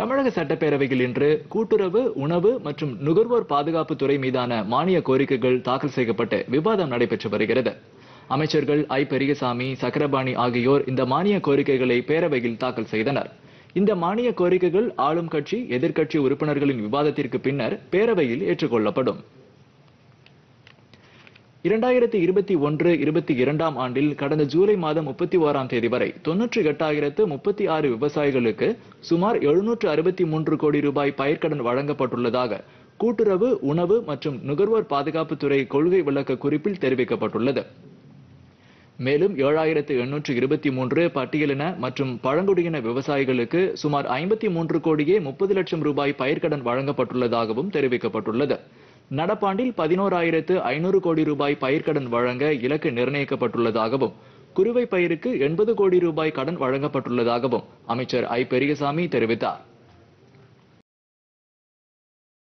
தமிழக சட்டப்பேரவையில் இன்று கூட்டுறவு உணவு மற்றும் நுகர்வோர் பாதுகாப்பு துறை மீதான மானிய கோரிக்கைகள் தாக்கல் செய்யப்பட்டு விவாதம் நடைபெற்று வருகிறது. அமைச்சர்கள் ஐ. பெரியசாமி சக்கரபாணி ஆகியோர் இந்த மானிய கோரிக்கைகளை பேரவையில் தாக்கல் செய்தனர். இந்த மானிய கோரிக்கைகள் ஆளும் கட்சி எதிர்க்கட்சி உறுப்பினர்களின் விவாதத்திற்கு பின்னர் பேரவையில் ஏற்றுக்கொள்ளப்படும். இரண்டாயிரத்தி இருபத்தி ஒன்று இருபத்தி இரண்டாம் ஆண்டில் கடந்த ஜூலை மாதம் முப்பத்தி ஓராம் தேதி வரை தொன்னூற்றி எட்டாயிரத்து முப்பத்தி ஆறு விவசாயிகளுக்கு சுமார் எழுநூற்று அறுபத்தி மூன்று கோடி ரூபாய் பயிர்க்கடன் வழங்கப்பட்டுள்ளதாக கூட்டுறவு உணவு மற்றும் நுகர்வோர் பாதுகாப்புத்துறை கொள்கை விளக்க குறிப்பில் தெரிவிக்கப்பட்டுள்ளது. மேலும் ஏழாயிரத்து எண்ணூற்று இருபத்தி மூன்று பட்டியலின மற்றும் பழங்குடியின விவசாயிகளுக்கு சுமார் ஐம்பத்தி மூன்று கோடியே முப்பது லட்சம் ரூபாய் பயிர்க்கடன் வழங்கப்பட்டுள்ளதாகவும் தெரிவிக்கப்பட்டுள்ளது. நடப்பாண்டில் பதினோராயிரத்து ஐநூறு கோடி ரூபாய் பயிர்க்கடன் வழங்க இலக்கு நிர்ணயிக்கப்பட்டுள்ளதாகவும் குறுவை பயிருக்கு எண்பது கோடி ரூபாய் கடன் வழங்கப்பட்டுள்ளதாகவும் அமைச்சர் ஐ. பெரியசாமி தெரிவித்தார்.